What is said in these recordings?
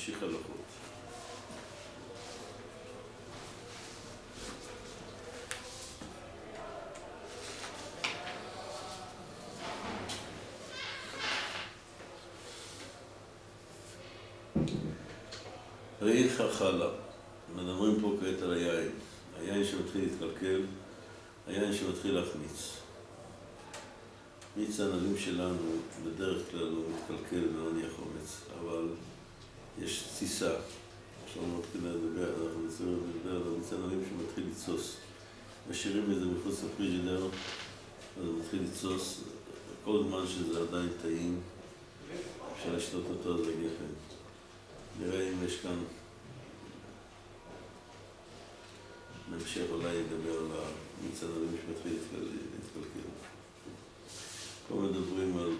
נמשיך הלכות. ראיך חלה, מדברים פה כעת על היין, היין שמתחיל להתקלקל, היין שמתחיל להחמיץ. מיץ הענבים שלנו בדרך כלל הוא מתקלקל ולא נהיה חומץ, אבל יש תסיסה. עכשיו מתחילים לדבר, אנחנו צריכים לדבר על מיץ הענבים שמתחיל לתסוס. משאירים את זה מחוץ לפריג'ידר, אז הוא מתחיל לתסוס, כל זמן שזה עדיין טעים, אפשר לשתות אותו, אז זה גפן. נראה אם יש כאן... נמשיך אולי לדבר על המיץ הענבים שמתחיל להתקלקל. פה מדברים על,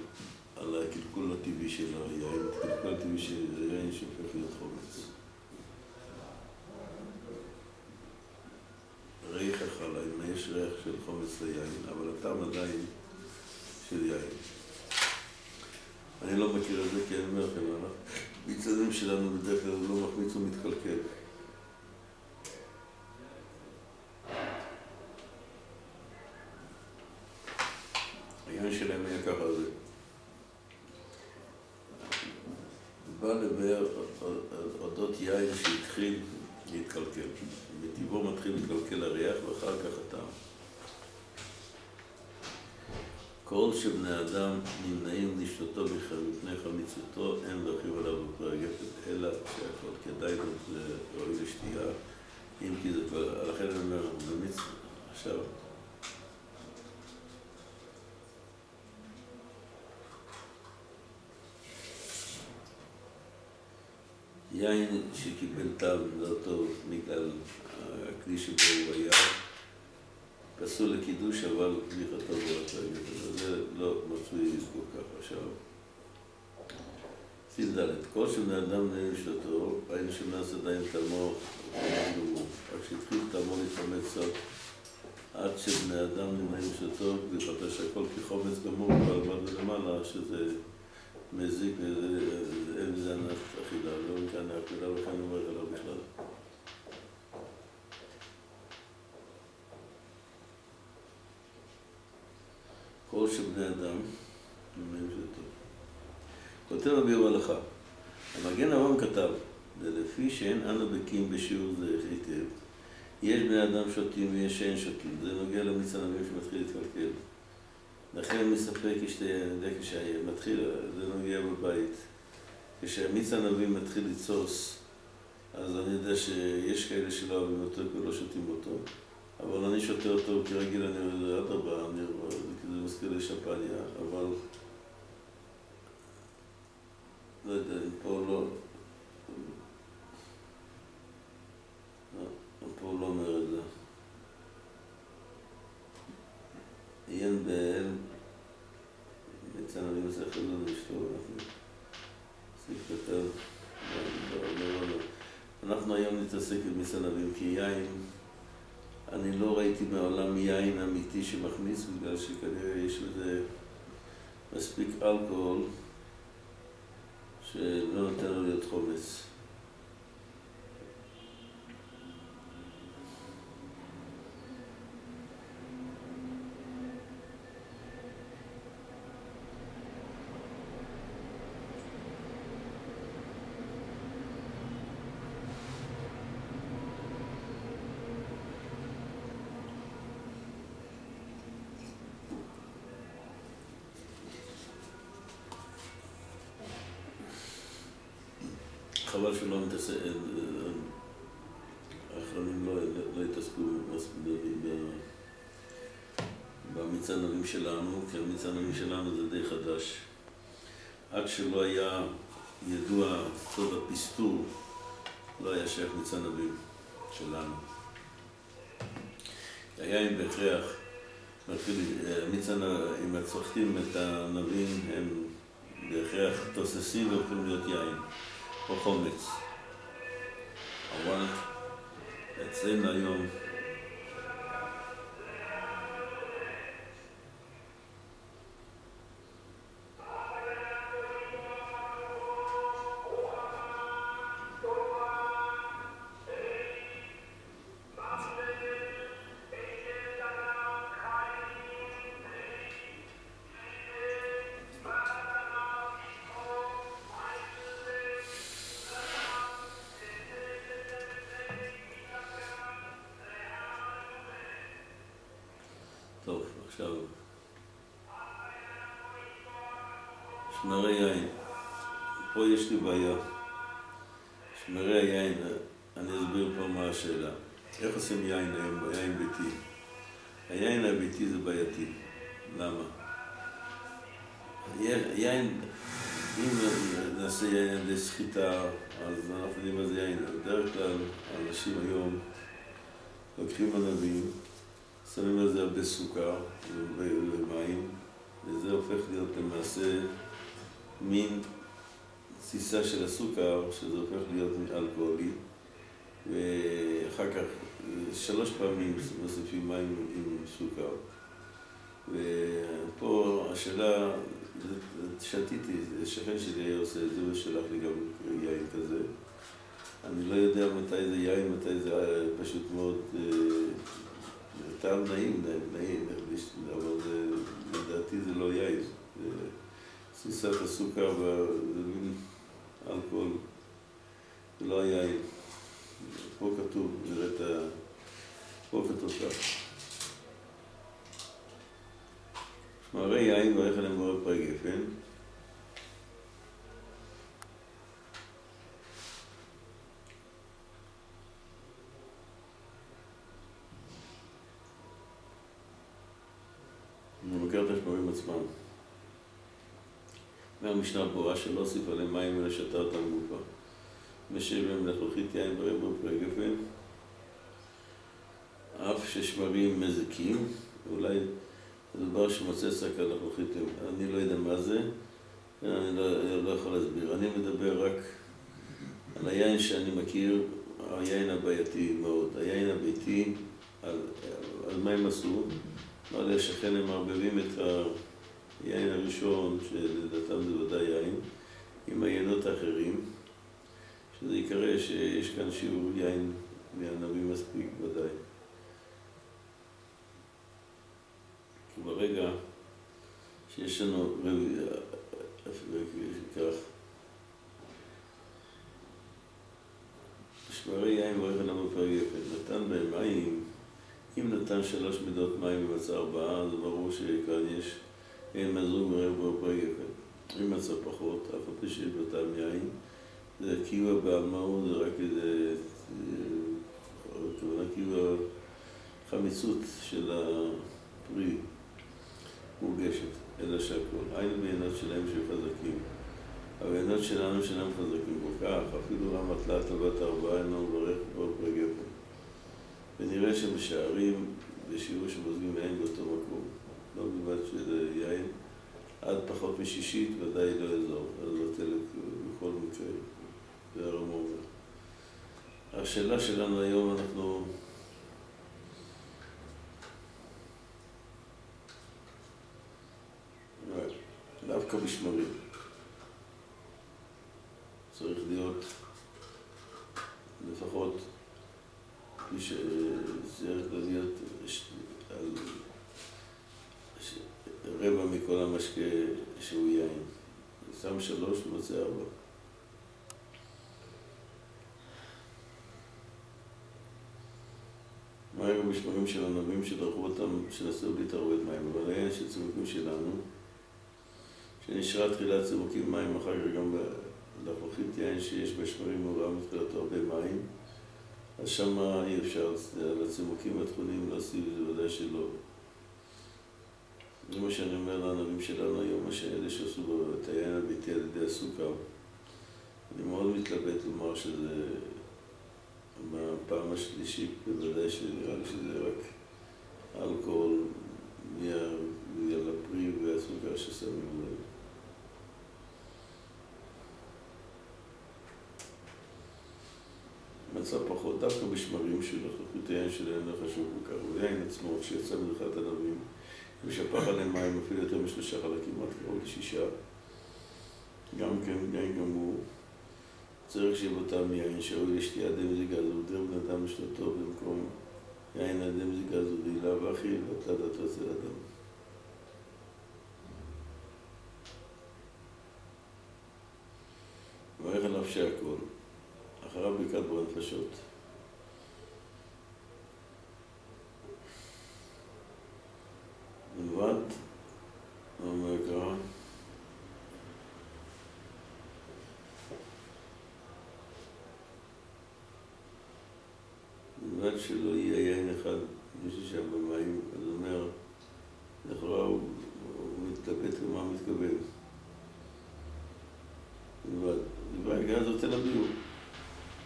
על הקלקול הטבעי של היין, הקלקול הטבעי של היין שהופך להיות חומץ. ריחא חלא, יש ריח של חומץ ליין, אבל הטעם עדיין של יין. אני לא מכיר את זה כי אני אומר לכם, המצעדים שלנו בדרך כלל לא מחמיץ ומתקלקל. בא לבאר אודות יין שהתחיל להתקלקל. מטבעו מתחיל להתקלקל הריח ואחר כך הטעם. כל שבני אדם נמנעים לשתותו מפני חמיצותו, אין להרחיב עליו בפרק אלא שהכל כדאי ראוי לשתייה, אם כי זה כבר, לכן אני אומר, במיץ, עכשיו, יין שקיבל טעם לא טוב בגלל הכלי שבו הוא היה, פסול לקידוש, אבל פריחתו ברק זה לא מצוי לזכור ככה. עכשיו, סיל ד' כל שבני אדם נהנה לשתותו, היינו שנעשה עדיין תלמו, רק שהתחיל תלמו להתחמץ קצת, עד שבני אדם נהנים לשתותו, לפתח שהכל כחומץ גמור, אבל למעלה, שזה מזיק ואין בזה ענת אכילה, לא מכאן האכילה וכאן הוא אומר עליו בכלל. כל שבני אדם, אומרים שזה טוב. כותב אביהו הלכה, המגן אברהם כתב, ולפי שאין אנו בקיאים בשיעור זה היטב, יש בני אדם שותים ויש שאין שותים, זה נוגע למיץ ענבים שמתחיל להתקלקל. לכן מספק אני יודע כשמתחיל, זה נוגע בבית. כשהמיץ ענבים מתחיל לצוס, אז אני יודע שיש כאלה שלא אוהבים אותו ולא שותים אותו. אבל אני שותה אותו כרגיל, אני אומר, אדרבה, זה מזכיר לי שמפניה, אבל לא יודע, אני פה לא... פה לא אומר את זה. עיין באל, מצאנו אני מסכת לנו אשתו, אנחנו סעיף כתב, אנחנו היום נתעסק עם מסנבים, כי יין, אני לא ראיתי מעולם יין אמיתי שמכניס, בגלל שכנראה יש בזה מספיק אלכוהול שלא נותן לו להיות חומץ. חבל שלא מתעסק, האחרונים לא, לא התעסקו במיץ הענבים שלנו, כי המיץ הענבים שלנו זה די חדש. עד שלא היה ידוע סוד הפסטור, לא היה שייך מיץ ענבים שלנו. היין בהכרח, מיץ ענבים, אם צוחקים את הענבים, הם בהכרח תוססים והופכים להיות יין. או חומץ. אבל אצלנו היום עכשיו, שמרי יין, פה יש לי בעיה. שמרי היין, אני אסביר פה מה השאלה. איך עושים יין היום, יין ביתי? היין הביתי זה בעייתי. למה? יין, אם נעשה יין על ידי סחיטה, אז אנחנו יודעים מה זה יין. בדרך כלל, אנשים היום לוקחים ענבים, שמים על זה הרבה סוכר ומים, וזה הופך להיות למעשה מין תסיסה של הסוכר, שזה הופך להיות אלכוהולי, ואחר כך שלוש פעמים מוסיפים מים עם סוכר. ופה השאלה, שתיתי, שכן שלי היה עושה את זה ושלח לי גם יין כזה. אני לא יודע מתי זה יין, מתי זה היה פשוט מאוד טעם נעים, נעים, אבל לדעתי זה לא יין. תסיסת הסוכר והאלכוהול, זה לא היין. פה כתוב, נראה את ה... פה כתוב כך. שמרי יין ואיך אני מורה פרי גפן. אני מכיר את השמרים עצמם. מהמשנה ברורה שלא הוסיף עליהם מים אלא שתה אותם גופה. משיב להם לחלוכית יין ורבע פרי גפן. אף ששמרים מזיקים, אולי זה דבר שמוצא שק על לחלוכית, אני לא יודע מה זה, אני לא, לא יכול להסביר. אני מדבר רק על היין שאני מכיר, היין הבעייתי מאוד. היין הביתי, על, על מה הם עשו? אמר לי השכן הם מערבבים את היין הראשון, שלדעתם זה ודאי יין, עם היינות האחרים, שזה יקרא שיש כאן שיעור יין מהנביא מספיק ודאי. כי ברגע שיש לנו כך, שמרי יין ואיך למה פרי יפת, נתן בהם מים, אם נתן שלוש מידות מים ומצא ארבעה, אז ברור שכאן יש מזוג ורבע פרי יפת. אם מצא פחות, אף על פי שיש בטעם יין, זה קיוע בעלמאות, זה רק איזה, כוונה קיוע חמיצות של הפרי. מורגשת, אלא שהכל. היינו בעינות שלהם שחזקים. העיינות שלנו שאינם חזקים כל כך, אפילו רמת תלת לבת ארבעה אינו מברך כל פרי גפן. ונראה שמשערים בשיעור שמוזגים יין באותו מקום. לא בלבד שזה יין, משישית ודאי לא יעזור, אז בטל בכל מקרה, זה הרב אומר. השאלה שלנו היום, אנחנו דווקא בשמרים. צריך להיות לפחות, צריך להיות על רבע מכל המשקה שהוא יין. שם שלוש ומוצא ארבע. מה היו המשמרים של הנביאים שדרכו אותם, שנסעו בלי תערובת מים, אבל היה שצימוקים שלנו שנשרה תחילת צימוקים מים, אחר כך גם בלחלוכית יין שיש בשמרים מעורב מתחילת הרבה מים, אז שמה אי אפשר, על הצימוקים התכונים להוסיף, זה ודאי שלא. זה מה שאני אומר לענבים שלנו היום, מה שאלה שעשו את היין הביתי על ידי הסוכר. אני מאוד מתלבט לומר שזה בפעם השלישית, בוודאי שנראה לי שזה רק אלכוהול מהפרי והסוכר ששמים לב. מצא פחות, דווקא בשמרים של החלטות היין שלהם לא חשוב כל כך, ויין עצמו, כשיצא מלכת ענבים, ושפך עליהם מים אפילו יותר משלושה חלקים, עד קרוב לשישה. גם כן, יין גמור. צריך בו טעם יין, שראוי לשתייה דמזיגה זו, דר בן אדם לשתותו במקום יין הדמזיגה דהילה ואכיל, ותלת דתו אצל אדם. ואיך עליו שהכל. אחריו ברכת בורא נפשות. ובלבד שלא יהיה יין אחד מישהו שם במים, אז הוא אומר, לכאורה הוא, מתלבט למה מתכוון. ובהגה הזאת אל הביאו.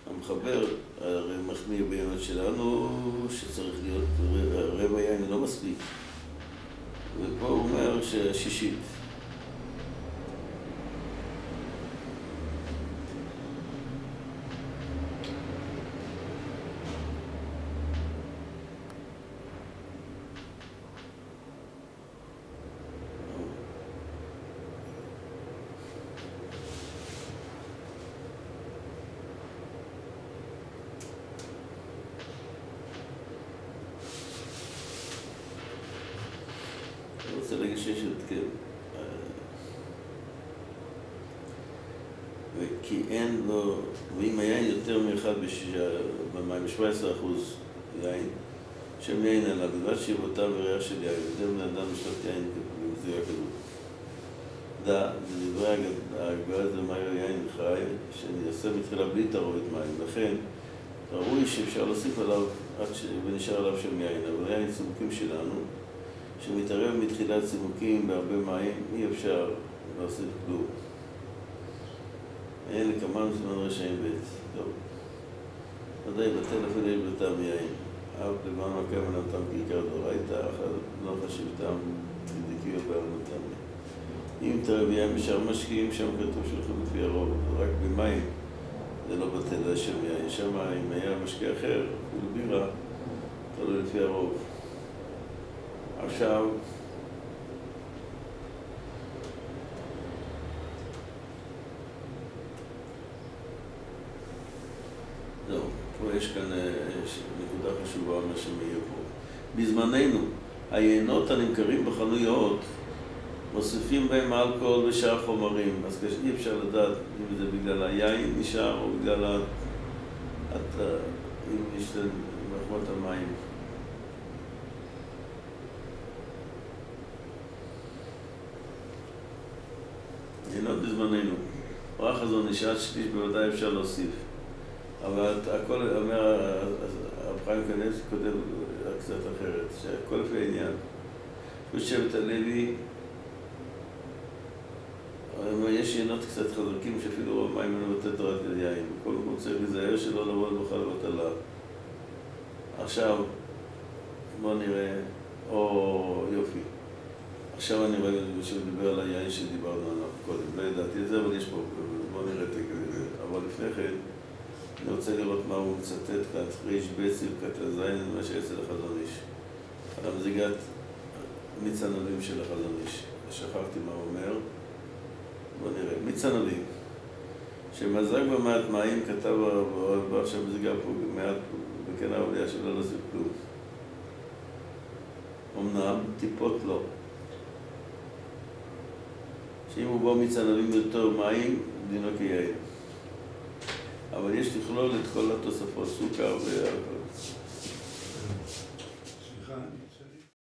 המחבר הרי מחמיא בימות שלנו שצריך להיות רבע יין לא מספיק. ופה הוא אומר שהשישית. שיש התקף. כי אין לו, ואם היין יותר מאחד במים, 17 אחוז יין, שם יין עליו, בלבד שיבותיו וריח של יין, יותר בן אדם לשתות יין במזויה כזאת. דע, בדברי ההגברה זה מהר יין חי, שאני עושה מתחילה בלי תערובת מים, לכן ראוי שאפשר להוסיף עליו, עד. ונשאר עליו שם יין, אבל יין צימוקים שלנו, שמתערב מתחילת צימוקים בהרבה מים, אי אפשר להוסיף כלום. אין לקמן זמן רשעים בית. טוב. ודאי בטל אפילו יש בטעם יין. אף לבן מכה ונתן כעיקר דורייתא, אחת לא חשיב טעם צדיקיות בעלמתם. אם תראה יין בשאר משקיעים, שם כתוב שלכם לפי הרוב, רק במים זה לא בטל לשם יין. שם אם היה משקיע אחר, אפילו בירה, תלוי לפי הרוב. עכשיו, זהו, פה יש כאן יש נקודה חשובה מה שמעיר פה. בזמננו, היינות הנמכרים בחנויות מוסיפים בהם אלכוהול ושאר חומרים, אז אי אפשר לדעת אם זה בגלל היין נשאר או בגלל. אם יש מחמות המים. יינות בזמננו. אורח חזון נשאר שליש בוודאי אפשר להוסיף. אבל הכל, אומר, הרב חיים כנס כותב קצת אחרת, שהכל לפי העניין. שבט הלוי, יש יינות קצת חזקים שאפילו רוב מים אין לבטא תורת יין. כל מקום צריך להיזהר שלא לבוא לבכל לבטלה. עכשיו, בואו נראה, או יופי. עכשיו אני רואה שהוא דיבר על היין שדיברנו עליו קודם. לא ידעתי את זה, אבל יש פה, בואו נראה את זה. אבל לפני כן, אני רוצה לראות מה הוא מצטט כאן, רב סבכת הזין, מה שאצל החזון איש. על המזיגת מיץ ענבים של החזון איש. שכחתי מה הוא אומר. בואו נראה. מיץ ענבים, שמזג במעט מים, כתב הרב שהמזיגה פה מעט בכנה עבודיה שלא להוסיף כלום. אמנם, טיפות לא. שאם הוא בא ענבים יותר מים, דינו כיין. אבל יש לכלול את כל התוספות, סוכר והכל.